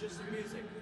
Just some music.